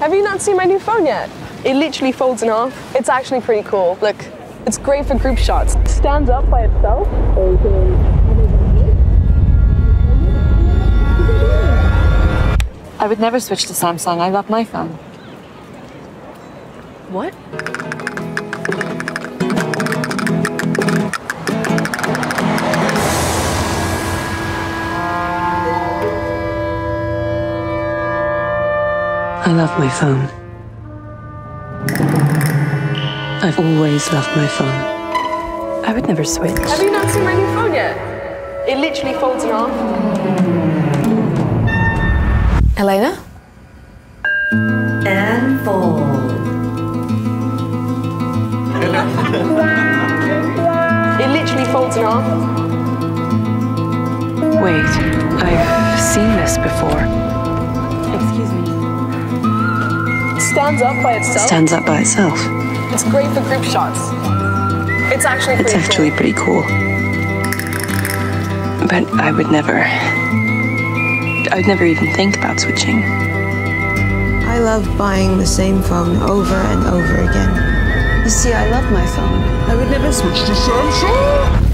Have you not seen my new phone yet? It literally folds in half. It's actually pretty cool. Look, it's great for group shots. It Stands up by itself. I would never switch to Samsung. I love my phone. What? I love my phone. I've always loved my phone. I would never switch. Have you not seen my new phone yet? It literally folds in half. Elena? And fold. It literally folds in half. Wait, I've seen this before. Stands up by itself. Stands up by itself. It's great for group shots. It's actually It's pretty actually pretty cool. But I would never. I would never even think about switching. I love buying the same phone over and over again. You see, I love my phone. I would never switch to Samsung.